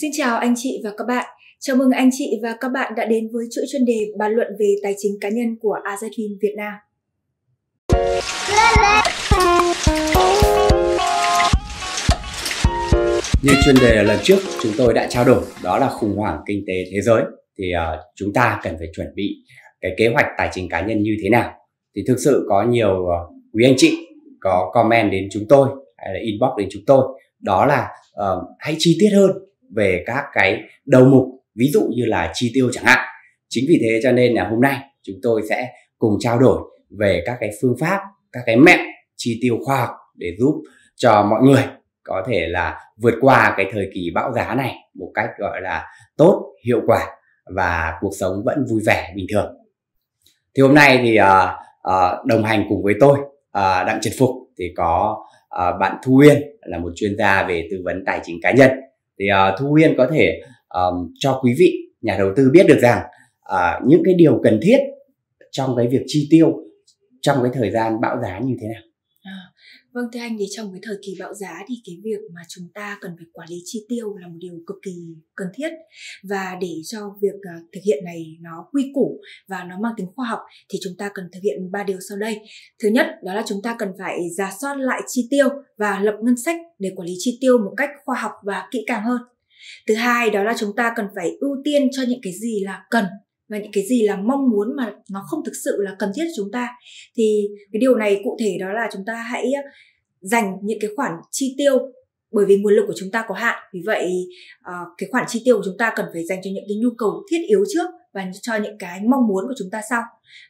Xin chào anh chị và các bạn. Chào mừng anh chị và các bạn đã đến với chuỗi chuyên đề bàn luận về tài chính cá nhân của AZFIN Việt Nam. Như chuyên đề lần trước chúng tôi đã trao đổi đó là khủng hoảng kinh tế thế giới thì uh, chúng ta cần phải chuẩn bị cái kế hoạch tài chính cá nhân như thế nào. Thì thực sự có nhiều uh, quý anh chị có comment đến chúng tôi hay là inbox đến chúng tôi đó là uh, hãy chi tiết hơn về các cái đầu mục ví dụ như là chi tiêu chẳng hạn. Chính vì thế cho nên là hôm nay chúng tôi sẽ cùng trao đổi về các cái phương pháp các cái mẹo chi tiêu khoa học để giúp cho mọi người có thể là vượt qua cái thời kỳ bão giá này một cách gọi là tốt hiệu quả và cuộc sống vẫn vui vẻ bình thường. Thì hôm nay thì uh, uh, đồng hành cùng với tôi uh, đặng trần phục thì có uh, bạn thu uyên là một chuyên gia về tư vấn tài chính cá nhân thì uh, thu uyên có thể um, cho quý vị nhà đầu tư biết được rằng uh, những cái điều cần thiết trong cái việc chi tiêu trong cái thời gian bão giá như thế nào. À, Vâng thưa anh thì trong cái thời kỳ bão giá thì cái việc mà chúng ta cần phải quản lý chi tiêu là một điều cực kỳ cần thiết và để cho việc uh, thực hiện này nó quy củ và nó mang tính khoa học thì chúng ta cần thực hiện ba điều sau đây. Thứ nhất đó là chúng ta cần phải giả soát lại chi tiêu và lập ngân sách để quản lý chi tiêu một cách khoa học và kỹ càng hơn. Thứ hai đó là chúng ta cần phải ưu tiên cho những cái gì là cần và những cái gì là mong muốn mà nó không thực sự là cần thiết cho chúng ta. Thì cái điều này cụ thể đó là chúng ta hãy ờ, dành những cái khoản chi tiêu bởi vì nguồn lực của chúng ta có hạn. Vì vậy ờ, cái khoản chi tiêu của chúng ta cần phải dành cho những cái nhu cầu thiết yếu trước và cho những cái mong muốn của chúng ta sau.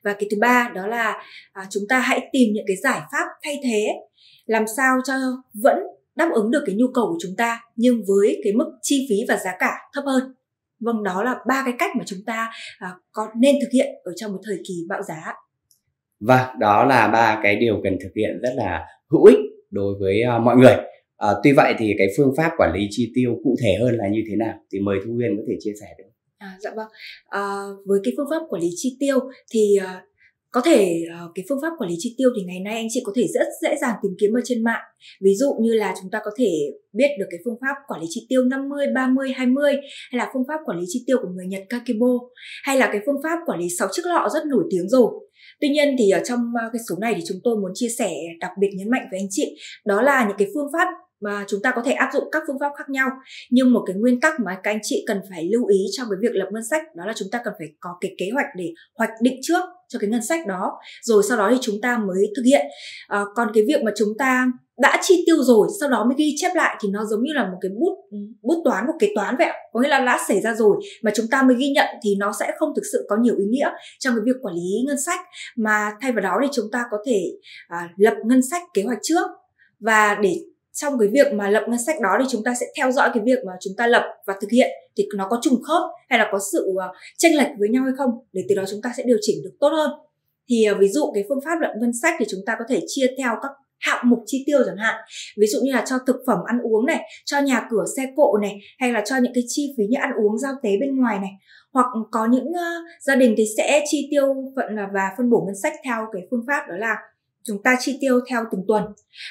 Và cái thứ ba đó là à, chúng ta hãy tìm những cái giải pháp thay thế làm sao cho vẫn đáp ứng được cái nhu cầu của chúng ta nhưng với cái mức chi phí và giá cả thấp hơn vâng đó là ba cái cách mà chúng ta à, có nên thực hiện ở trong một thời kỳ bão giá. Vâng đó là ba cái điều cần thực hiện rất là hữu ích đối với uh, mọi người. À, tuy vậy thì cái phương pháp quản lý chi tiêu cụ thể hơn là như thế nào thì mời thu uyên có thể chia sẻ được. À, dạ vâng. À, với cái phương pháp quản lý chi tiêu thì uh, có thể ờ, cái phương pháp quản lý chi tiêu thì ngày nay anh chị có thể rất dễ dàng tìm kiếm ở trên mạng. Ví dụ như là chúng ta có thể biết được cái phương pháp quản lý chi tiêu 50 30 20 hay là phương pháp quản lý chi tiêu của người Nhật Kakebo, hay là cái phương pháp quản lý 6 chiếc lọ rất nổi tiếng rồi. Tuy nhiên thì ở trong ờ, cái số này thì chúng tôi muốn chia sẻ đặc biệt nhấn mạnh với anh chị, đó là những cái phương pháp mà chúng ta có thể áp dụng các phương pháp khác nhau. Nhưng một cái nguyên tắc mà các anh chị cần phải lưu ý trong cái việc lập ngân sách, đó là chúng ta cần phải có cái kế hoạch để hoạch định trước cho cái ngân sách đó. Rồi sau đó thì chúng ta mới thực hiện. À, còn cái việc mà chúng ta đã chi tiêu rồi sau đó mới ghi chép lại thì nó giống như là một cái bút bút toán một kế toán vậy có nghĩa là đã xảy ra rồi mà chúng ta mới ghi nhận thì nó sẽ không thực sự có nhiều ý nghĩa trong cái việc quản lý ngân sách. Mà thay vào đó thì chúng ta có thể à, lập ngân sách kế hoạch trước và để trong cái việc mà lập ngân sách đó thì chúng ta sẽ theo dõi cái việc mà chúng ta lập và thực hiện thì nó có trùng khớp hay là có sự ờ, chênh lệch với nhau hay không để từ đó chúng ta sẽ điều chỉnh được tốt hơn. Thì ờ, ví dụ cái phương pháp lập ngân sách thì chúng ta có thể chia theo các hạng mục chi tiêu chẳng hạn. Ví dụ như là cho thực phẩm ăn uống này cho nhà cửa xe cộ này hay là cho những cái chi phí như ăn uống giao tế bên ngoài này. Hoặc có những uh, gia đình thì sẽ chi tiêu phận và phân bổ ngân sách theo cái phương pháp đó là chúng ta chi tiêu theo từng tuần.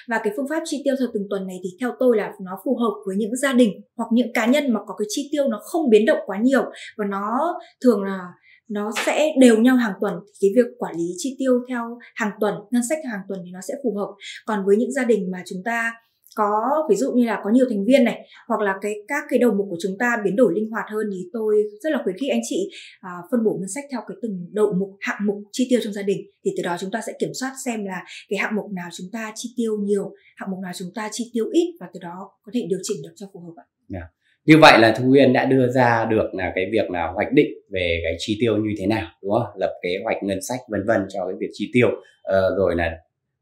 Và cái phương pháp chi tiêu theo từng tuần này thì theo tôi là nó phù hợp với những gia đình hoặc những cá nhân mà có cái chi tiêu nó không biến động quá nhiều và nó thường là nó sẽ đều nhau hàng tuần. Thì cái việc quản lý chi tiêu theo hàng tuần, ngân sách theo hàng tuần thì nó sẽ phù hợp. Còn với những gia đình mà chúng ta có ví dụ như là có nhiều thành viên này hoặc là cái các cái đầu mục của chúng ta biến đổi linh hoạt hơn thì tôi rất là khuyến khích anh chị à, phân bổ ngân sách theo cái từng đầu mục hạng mục chi tiêu trong gia đình thì từ đó chúng ta sẽ kiểm soát xem là cái hạng mục nào chúng ta chi tiêu nhiều hạng mục nào chúng ta chi tiêu ít và từ đó có thể điều chỉnh được cho phù hợp ạ. Yeah. Như vậy là Thu Uyên đã đưa ra được là cái việc là hoạch định về cái chi tiêu như thế nào đúng không? Lập kế hoạch ngân sách vân vân cho cái việc chi tiêu uh, rồi là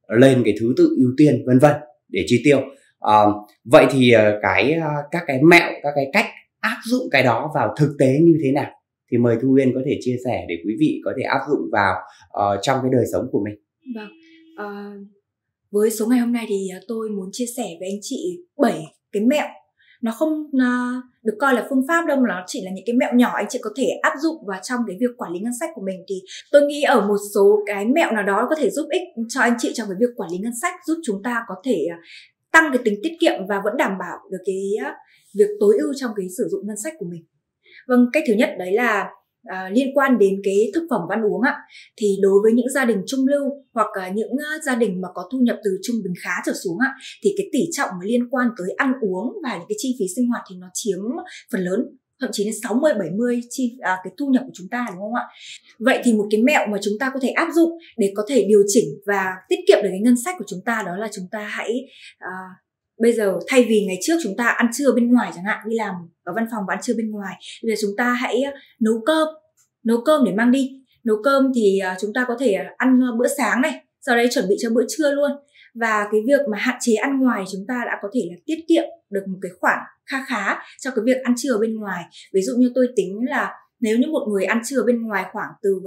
lên cái thứ tự ưu tiên vân vân để chi tiêu. À, vậy thì ờ, cái ờ, các cái mẹo các cái cách áp dụng cái đó vào thực tế như thế nào? Thì mời thu uyên có thể chia sẻ để quý vị có thể áp dụng vào uh, trong cái đời sống của mình. Vâng uh, với số ngày hôm nay thì tôi muốn chia sẻ với anh chị bảy cái mẹo nó không uh, được coi là phương pháp đâu mà nó chỉ là những cái mẹo nhỏ anh chị có thể áp dụng vào trong cái việc quản lý ngân sách của mình. Thì tôi nghĩ ở một số cái mẹo nào đó có thể giúp ích cho anh chị trong cái việc quản lý ngân sách giúp chúng ta có thể à, tăng cái tính tiết kiệm và vẫn đảm bảo được cái à, việc tối ưu trong cái sử dụng ngân sách của mình. Vâng cách thứ nhất đấy là à, liên quan đến cái thực phẩm ăn uống ạ thì đối với những gia đình trung lưu hoặc là những uh, gia đình mà có thu nhập từ trung bình khá trở xuống ạ thì cái tỷ trọng mà liên quan tới ăn uống và những cái chi phí sinh hoạt thì nó chiếm phần lớn thậm chí đến 60 70 chi à, cái thu nhập của chúng ta đúng không ạ? Vậy thì một cái mẹo mà chúng ta có thể áp dụng để có thể điều chỉnh và tiết kiệm được cái ngân sách của chúng ta đó là chúng ta hãy à, bây giờ thay vì ngày trước chúng ta ăn trưa bên ngoài chẳng hạn, đi làm ở văn phòng và ăn trưa bên ngoài, bây giờ chúng ta hãy ờ, nấu cơm nấu cơm để mang đi. Nấu cơm thì ờ, chúng ta có thể ờ, ăn bữa sáng này, sau đấy chuẩn bị cho bữa trưa luôn. Và cái việc mà hạn chế ăn ngoài chúng ta đã có thể là tiết kiệm được một cái khoản kha khá cho cái việc ăn trưa bên ngoài. Ví dụ như tôi tính là nếu như một người ăn trưa bên ngoài khoảng từ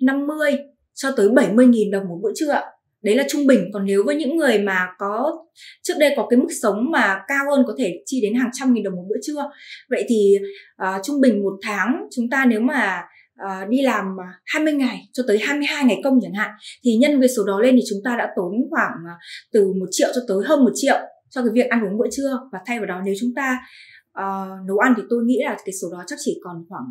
50 cho tới 70 nghìn đồng một bữa trưa đấy là trung bình. Còn nếu với những người mà có trước đây có cái mức sống mà cao hơn có thể chi đến hàng trăm nghìn đồng một bữa trưa. Vậy thì uh, trung bình một tháng chúng ta nếu mà uh, đi làm ờ, 20 ngày cho tới 22 ngày công chẳng hạn thì nhân với số đó lên thì chúng ta đã tốn khoảng uh, từ một triệu cho tới hơn một triệu cho cái việc ăn uống bữa trưa. Và thay vào đó nếu chúng ta uh, nấu ăn thì tôi nghĩ là cái số đó chắc chỉ còn khoảng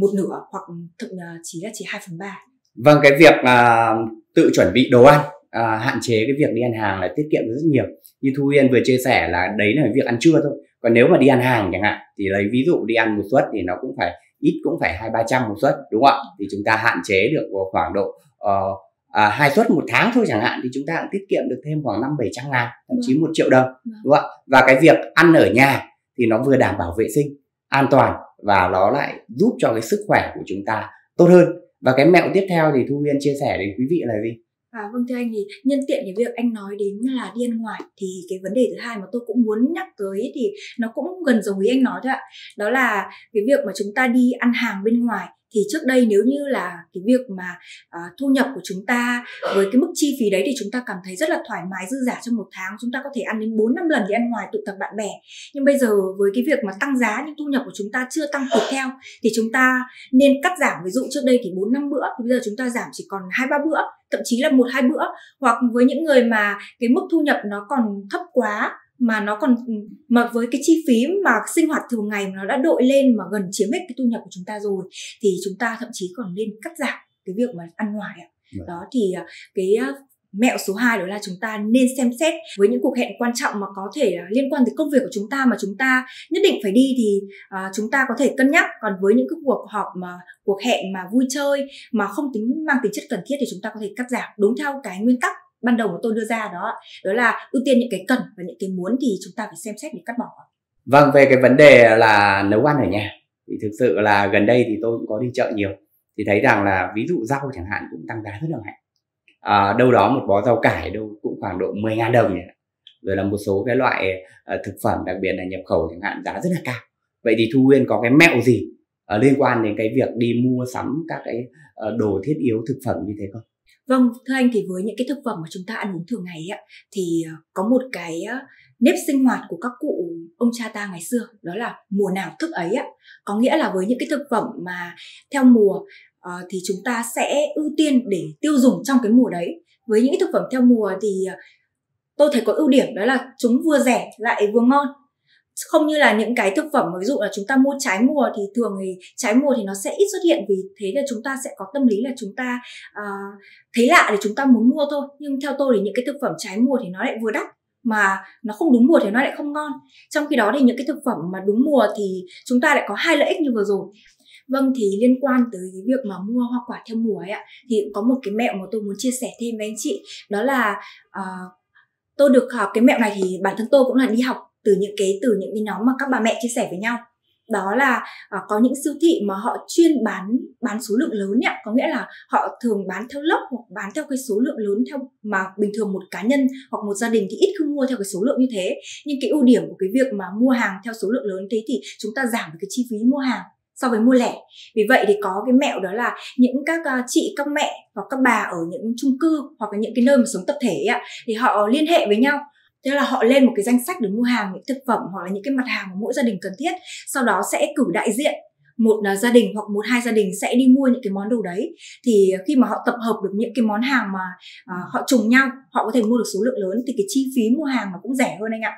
một nửa hoặc ừ, thậm chí là chỉ 2 phần ba. Vâng, cái việc uh, tự chuẩn bị đồ ăn uh, hạn chế cái việc đi ăn hàng là tiết kiệm rất nhiều. Như Thu Yên vừa chia sẻ là đấy là việc ăn trưa thôi. Còn nếu mà đi ăn hàng chẳng hạn thì lấy ví dụ đi ăn một suất thì nó cũng phải ít cũng phải hai ba trăm một suất đúng không ạ? Thì chúng ta hạn chế được khoảng độ uh, à, hai suất một tháng thôi chẳng hạn thì chúng ta cũng tiết kiệm được thêm khoảng năm bảy trăm ngàn thậm chí vâng. một triệu đồng vâng. đúng không ạ và cái việc ăn ở nhà thì nó vừa đảm bảo vệ sinh an toàn và nó lại giúp cho cái sức khỏe của chúng ta tốt hơn và cái mẹo tiếp theo thì thu huyên chia sẻ đến quý vị là gì? À, vâng thưa anh thì nhân tiện cái việc anh nói đến là đi ăn ngoài thì cái vấn đề thứ hai mà tôi cũng muốn nhắc tới thì nó cũng gần giống với anh nói thôi ạ. Đó là cái việc mà chúng ta đi ăn hàng bên ngoài thì trước đây nếu như là cái việc mà uh, thu nhập của chúng ta với cái mức chi phí đấy thì chúng ta cảm thấy rất là thoải mái dư giả trong một tháng chúng ta có thể ăn đến 4 năm lần đi ăn ngoài tụ tập bạn bè. Nhưng bây giờ với cái việc mà tăng giá nhưng thu nhập của chúng ta chưa tăng kịp theo thì chúng ta nên cắt giảm. Ví dụ trước đây thì 4 năm bữa thì bây giờ chúng ta giảm chỉ còn hai ba bữa thậm chí là một hai bữa. Hoặc với những người mà cái mức thu nhập nó còn thấp quá mà nó còn mà với cái chi phí mà sinh hoạt thường ngày nó đã đội lên mà gần chiếm hết cái thu nhập của chúng ta rồi thì chúng ta thậm chí còn nên cắt giảm cái việc mà ăn ngoài ạ. Dạ. Đó thì à, cái à, mẹo số 2 đó là chúng ta nên xem xét với những cuộc hẹn quan trọng mà có thể à, liên quan tới công việc của chúng ta mà chúng ta nhất định phải đi thì uh, chúng ta có thể cân nhắc còn với những cái cuộc họp mà cuộc hẹn mà vui chơi mà không tính mang tính chất cần thiết thì chúng ta có thể cắt giảm đúng theo cái nguyên tắc ban đầu mà tôi đưa ra đó đó là ưu tiên những cái cần và những cái muốn thì chúng ta phải xem xét để cắt bỏ. Vâng về cái vấn đề là nấu ăn ở nhà thì thực sự là gần đây thì tôi cũng có đi chợ nhiều thì thấy rằng là ví dụ rau chẳng hạn cũng tăng giá rất là mạnh. À, đâu đó một bó rau cải đâu cũng khoảng độ 10 ngàn đồng này. rồi là một số cái loại uh, thực phẩm đặc biệt là nhập khẩu chẳng hạn giá rất là cao. Vậy thì thu nguyên có cái mẹo gì uh, liên quan đến cái việc đi mua sắm các cái uh, đồ thiết yếu thực phẩm như thế không? Vâng, thưa anh thì với những cái thực phẩm mà chúng ta ăn uống thường ngày á thì ờ, có một cái ờ, nếp sinh hoạt của các cụ ông cha ta ngày xưa đó là mùa nào thức ấy ạ. Có nghĩa là với những cái thực phẩm mà theo mùa ờ, thì chúng ta sẽ ưu tiên để tiêu dùng trong cái mùa đấy. Với những cái thực phẩm theo mùa thì tôi thấy có ưu điểm đó là chúng vừa rẻ lại vừa ngon không như là những cái thực phẩm ví dụ là chúng ta mua trái mùa thì thường thì trái mùa thì nó sẽ ít xuất hiện vì thế là chúng ta sẽ có tâm lý là chúng ta uh, thấy lạ để chúng ta muốn mua thôi. Nhưng theo tôi thì những cái thực phẩm trái mùa thì nó lại vừa đắt mà nó không đúng mùa thì nó lại không ngon. Trong khi đó thì những cái thực phẩm mà đúng mùa thì chúng ta lại có hai lợi ích như vừa rồi. Vâng thì liên quan tới cái việc mà mua hoa quả theo mùa ấy ạ thì có một cái mẹo mà tôi muốn chia sẻ thêm với anh chị. Đó là uh, tôi được học cái mẹo này thì bản thân tôi cũng là đi học từ những cái từ những cái nhóm mà các bà mẹ chia sẻ với nhau. Đó là uh, có những siêu thị mà họ chuyên bán bán số lượng lớn nhỉ có nghĩa là họ thường bán theo lốc hoặc bán theo cái số lượng lớn theo mà bình thường một cá nhân hoặc một gia đình thì ít khi mua theo cái số lượng như thế. Nhưng cái ưu điểm của cái việc mà mua hàng theo số lượng lớn thế thì chúng ta giảm được cái chi phí mua hàng so với mua lẻ. Vì vậy thì có cái mẹo đó là những các uh, chị các mẹ hoặc các bà ở những chung cư hoặc là những cái nơi mà sống tập thể ấy, thì họ liên hệ với nhau thế là họ lên một cái danh sách để mua hàng những thực phẩm hoặc là những cái mặt hàng mà mỗi gia đình cần thiết sau đó sẽ cử đại diện một à, gia đình hoặc một hai gia đình sẽ đi mua những cái món đồ đấy. Thì khi mà họ tập hợp được những cái món hàng mà uh, họ trùng nhau họ có thể mua được số lượng lớn thì cái chi phí mua hàng nó cũng rẻ hơn anh ạ.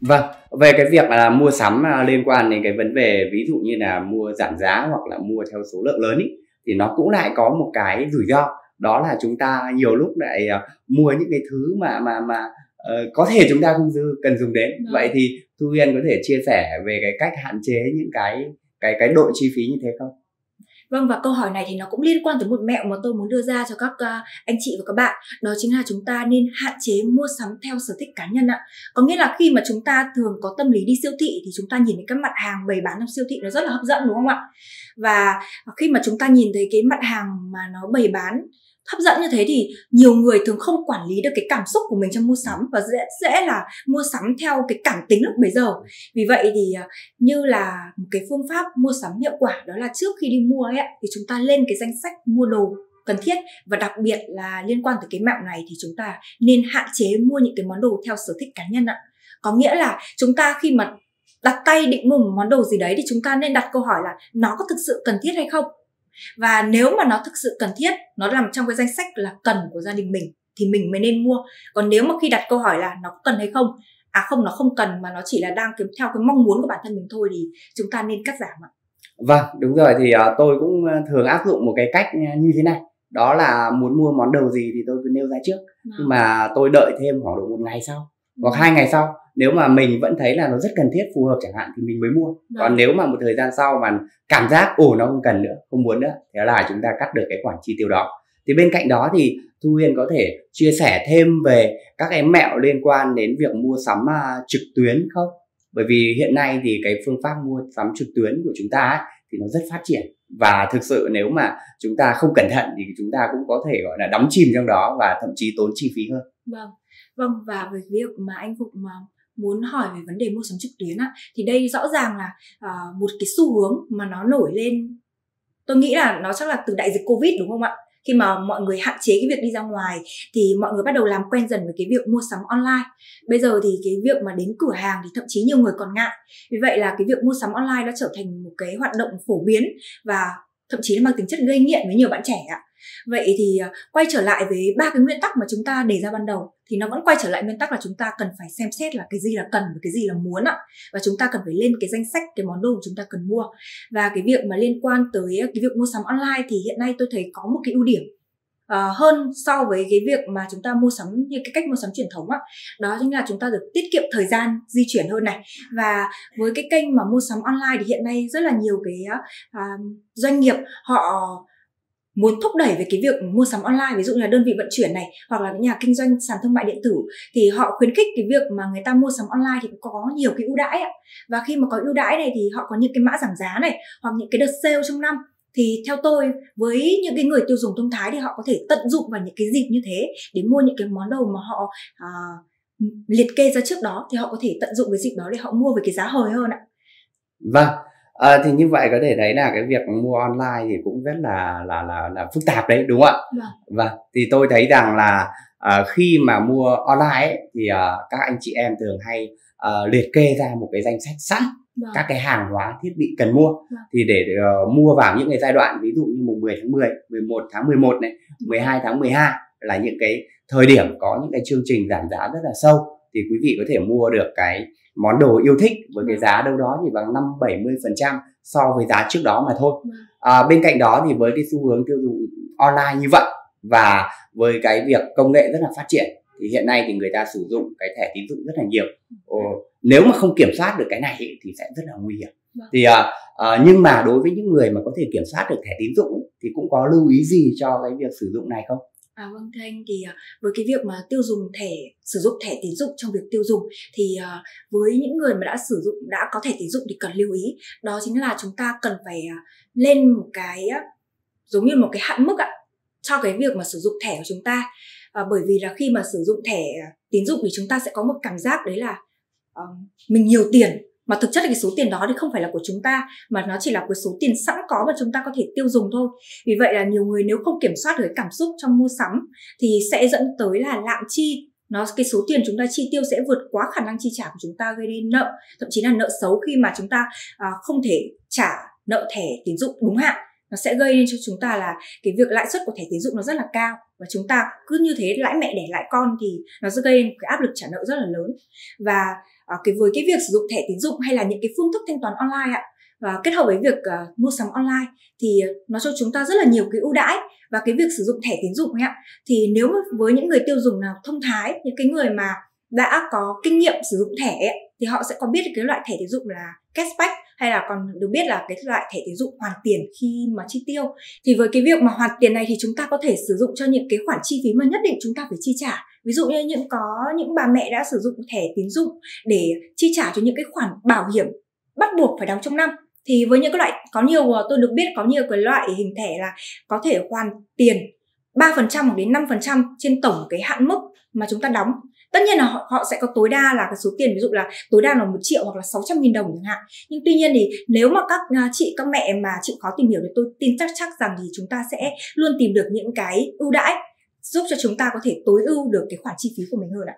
Vâng, về cái việc là mua sắm à, liên quan đến cái vấn đề ví dụ như là mua giảm giá hoặc là mua theo số lượng lớn ý, thì nó cũng lại có một cái rủi ro đó là chúng ta nhiều lúc lại uh, mua những cái thứ mà mà mà uh, có thể chúng ta không dư cần dùng đến Được. Vâng. vậy thì thu yên có thể chia sẻ về cái cách hạn chế những cái cái cái độ chi phí như thế không Vâng và câu hỏi này thì nó cũng liên quan tới một mẹo mà tôi muốn đưa ra cho các uh, anh chị và các bạn. Đó chính là chúng ta nên hạn chế mua sắm theo sở thích cá nhân ạ. Có nghĩa là khi mà chúng ta thường có tâm lý đi siêu thị thì chúng ta nhìn thấy các mặt hàng bày bán trong siêu thị nó rất là hấp dẫn đúng không ạ? Và khi mà chúng ta nhìn thấy cái mặt hàng mà nó bày bán hấp dẫn như thế thì nhiều người thường không quản lý được cái cảm xúc của mình trong mua sắm và dễ dễ là mua sắm theo cái cảm tính lúc bấy giờ. Vì vậy thì à, như là một cái phương pháp mua sắm hiệu quả đó là trước khi đi mua ấy thì chúng ta lên cái danh sách mua đồ cần thiết và đặc biệt là liên quan tới cái mẹo này thì chúng ta nên hạn chế mua những cái món đồ theo sở thích cá nhân ạ. Có nghĩa là chúng ta khi mà đặt tay định mua một món đồ gì đấy thì chúng ta nên đặt câu hỏi là nó có thực sự cần thiết hay không? Và nếu mà nó thực sự cần thiết nó nằm trong cái danh sách là cần của gia đình mình thì mình mới nên mua. Còn nếu mà khi đặt câu hỏi là nó cần hay không? À không nó không cần mà nó chỉ là đang kiếm theo cái mong muốn của bản thân mình thôi thì chúng ta nên cắt giảm ạ. Vâng đúng rồi thì uh, tôi cũng ờ, thường áp dụng một cái cách ờ, như thế này. Đó là muốn mua món đồ gì thì tôi cứ nêu ra trước. À. nhưng mà tôi đợi thêm khoảng độ một ngày sau hoặc hai ngày sau nếu mà mình vẫn thấy là nó rất cần thiết phù hợp chẳng hạn thì mình mới mua. Đấy. còn nếu mà một thời gian sau mà cảm giác ồ nó không cần nữa không muốn nữa thế là chúng ta cắt được cái khoản chi tiêu đó. Thì bên cạnh đó thì thu huyền có thể chia sẻ thêm về các cái mẹo liên quan đến việc mua sắm uh, trực tuyến không? Bởi vì hiện nay thì cái phương pháp mua sắm trực tuyến của chúng ta ấy, thì nó rất phát triển. Và thực sự nếu mà chúng ta không cẩn thận thì chúng ta cũng có thể gọi là đóng chìm trong đó và thậm chí tốn chi phí hơn. Vâng. Vâng và về việc mà anh phụng mà muốn hỏi về vấn đề mua sắm trực tuyến á thì đây rõ ràng là uh, một cái xu hướng mà nó nổi lên. Tôi nghĩ là nó chắc là từ đại dịch covid đúng không ạ? Khi mà mọi người hạn chế cái việc đi ra ngoài thì mọi người bắt đầu làm quen dần với cái việc mua sắm online. Bây giờ thì cái việc mà đến cửa hàng thì thậm chí nhiều người còn ngại. Vì vậy là cái việc mua sắm online đã trở thành một cái hoạt động phổ biến và thậm chí là mang tính chất gây nghiện với nhiều bạn trẻ ạ vậy thì ờ, quay trở lại với ba cái nguyên tắc mà chúng ta đề ra ban đầu thì nó vẫn quay trở lại nguyên tắc là chúng ta cần phải xem xét là cái gì là cần và cái gì là muốn ạ. Và chúng ta cần phải lên cái danh sách cái món đồ mà chúng ta cần mua. Và cái việc mà liên quan tới ờ, cái việc mua sắm online thì hiện nay tôi thấy có một cái ưu điểm uh, hơn so với cái việc mà chúng ta mua sắm như cái cách mua sắm truyền thống á đó chính là chúng ta được tiết kiệm thời gian di chuyển hơn này. Và với cái kênh mà mua sắm online thì hiện nay rất là nhiều cái uh, doanh nghiệp họ muốn thúc đẩy về cái việc mua sắm online ví dụ như là đơn vị vận chuyển này hoặc là những nhà kinh doanh sàn thương mại điện tử thì họ khuyến khích cái việc mà người ta mua sắm online thì cũng có nhiều cái ưu đãi ạ. Và khi mà có ưu đãi này thì họ có những cái mã giảm giá này hoặc những cái đợt sale trong năm. Thì theo tôi với những cái người tiêu dùng thông thái thì họ có thể tận dụng vào những cái dịp như thế để mua những cái món đồ mà họ à, liệt kê ra trước đó thì họ có thể tận dụng cái dịp đó để họ mua với cái giá hời hơn ạ. Vâng À, thì như vậy có thể thấy là cái việc mua online thì cũng rất là là là là phức tạp đấy đúng không ạ? Vâng. Vâng. Thì tôi thấy rằng là à, khi mà mua online ấy, thì à, các anh chị em thường hay à, liệt kê ra một cái danh sách sẵn vâng. các cái hàng hóa thiết bị cần mua vâng. thì để uh, mua vào những cái giai đoạn ví dụ như mùng 10 tháng 10, 11 tháng 11 này, 12 vâng. tháng 12 là những cái thời điểm có những cái chương trình giảm giá rất là sâu thì quý vị có thể mua được cái món đồ yêu thích với cái giá đâu đó thì bằng năm bảy mươi phần trăm so với giá trước đó mà thôi. À, bên cạnh đó thì với cái xu hướng tiêu dùng online như vậy và với cái việc công nghệ rất là phát triển thì hiện nay thì người ta sử dụng cái thẻ tín dụng rất là nhiều. Ồ, nếu mà không kiểm soát được cái này thì sẽ rất là nguy hiểm. Vâng. thì à, à, nhưng mà đối với những người mà có thể kiểm soát được thẻ tín dụng thì cũng có lưu ý gì cho cái việc sử dụng này không À vâng thưa anh thì à, với cái việc mà tiêu dùng thẻ sử dụng thẻ tín dụng trong việc tiêu dùng thì à, với những người mà đã sử dụng đã có thẻ tín dụng thì cần lưu ý. Đó chính là chúng ta cần phải à, lên một cái giống như một cái hạn mức ạ cho cái việc mà sử dụng thẻ của chúng ta. À, bởi vì là khi mà sử dụng thẻ tín dụng thì chúng ta sẽ có một cảm giác đấy là uh, mình nhiều tiền mà thực chất là cái số tiền đó thì không phải là của chúng ta mà nó chỉ là cái số tiền sẵn có mà chúng ta có thể tiêu dùng thôi. Vì vậy là nhiều người nếu không kiểm soát được cái cảm xúc trong mua sắm thì sẽ dẫn tới là lạm chi. Nó cái số tiền chúng ta chi tiêu sẽ vượt quá khả năng chi trả của chúng ta gây nên nợ thậm chí là nợ xấu khi mà chúng ta à, không thể trả nợ thẻ tín dụng đúng hạn. Nó sẽ gây nên cho chúng ta là cái việc lãi suất của thẻ tín dụng nó rất là cao và chúng ta cứ như thế lãi mẹ đẻ lãi con thì nó sẽ gây cái áp lực trả nợ rất là lớn. Và à, cái với cái việc sử dụng thẻ tín dụng hay là những cái phương thức thanh toán online ạ và kết hợp với việc uh, mua sắm online thì nó cho chúng ta rất là nhiều cái ưu đãi. Và cái việc sử dụng thẻ tín dụng ấy ạ thì nếu mà với những người tiêu dùng nào thông thái những cái người mà đã có kinh nghiệm sử dụng thẻ ấy, thì họ sẽ có biết cái loại thẻ tín dụng là cashback hay là còn được biết là cái loại thẻ tín dụng hoàn tiền khi mà chi tiêu. Thì với cái việc mà hoàn tiền này thì chúng ta có thể sử dụng cho những cái khoản chi phí mà nhất định chúng ta phải chi trả. Ví dụ như những có những bà mẹ đã sử dụng thẻ tín dụng để chi trả cho những cái khoản bảo hiểm bắt buộc phải đóng trong năm. Thì với những cái loại, có nhiều ờ, tôi được biết có nhiều cái loại hình thẻ là có thể hoàn tiền 3% hoặc đến 5% trên tổng cái hạn mức mà chúng ta đóng tất nhiên là họ, họ sẽ có tối đa là cái số tiền ví dụ là tối đa là một triệu hoặc là 600 nghìn đồng chẳng hạn. Nhưng tuy nhiên thì nếu mà các à, chị các mẹ mà chịu khó tìm hiểu thì tôi tin chắc chắc rằng thì chúng ta sẽ luôn tìm được những cái ưu đãi giúp cho chúng ta có thể tối ưu được cái khoản chi phí của mình hơn ạ.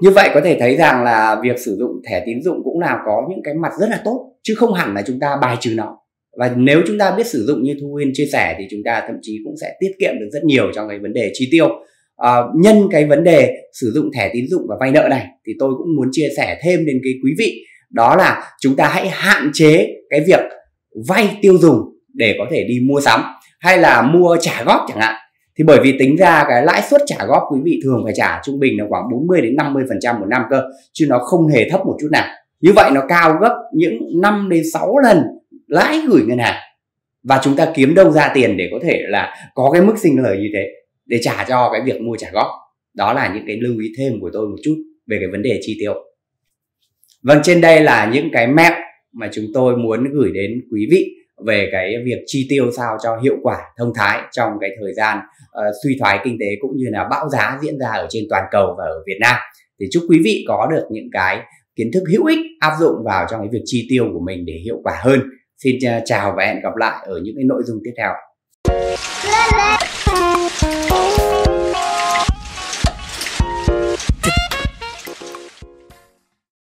Như vậy có thể thấy rằng là việc sử dụng thẻ tín dụng cũng là có những cái mặt rất là tốt chứ không hẳn là chúng ta bài trừ nó. Và nếu chúng ta biết sử dụng như thu huyên chia sẻ thì chúng ta thậm chí cũng sẽ tiết kiệm được rất nhiều trong cái vấn đề chi tiêu à, nhân cái vấn đề sử dụng thẻ tín dụng và vay nợ này thì tôi cũng muốn chia sẻ thêm đến cái quý vị. Đó là chúng ta hãy hạn chế cái việc vay tiêu dùng để có thể đi mua sắm hay là mua trả góp chẳng hạn. Thì bởi vì tính ra cái lãi suất trả góp quý vị thường phải trả trung bình là khoảng 40 đến 50 phần trăm một năm cơ chứ nó không hề thấp một chút nào. Như vậy nó cao gấp những 5 đến 6 lần lãi gửi ngân hàng. Và chúng ta kiếm đâu ra tiền để có thể là có cái mức sinh lời như thế để trả cho cái việc mua trả góp. Đó là những cái lưu ý thêm của tôi một chút về cái vấn đề chi tiêu. Vâng trên đây là những cái mẹo mà chúng tôi muốn gửi đến quý vị về cái việc chi tiêu sao cho hiệu quả thông thái trong cái thời gian uh, suy thoái kinh tế cũng như là bão giá diễn ra ở trên toàn cầu và ở Việt Nam. Thì chúc quý vị có được những cái kiến thức hữu ích áp dụng vào trong cái việc chi tiêu của mình để hiệu quả hơn. Xin ờ, chào và hẹn gặp lại ở những cái nội dung tiếp theo.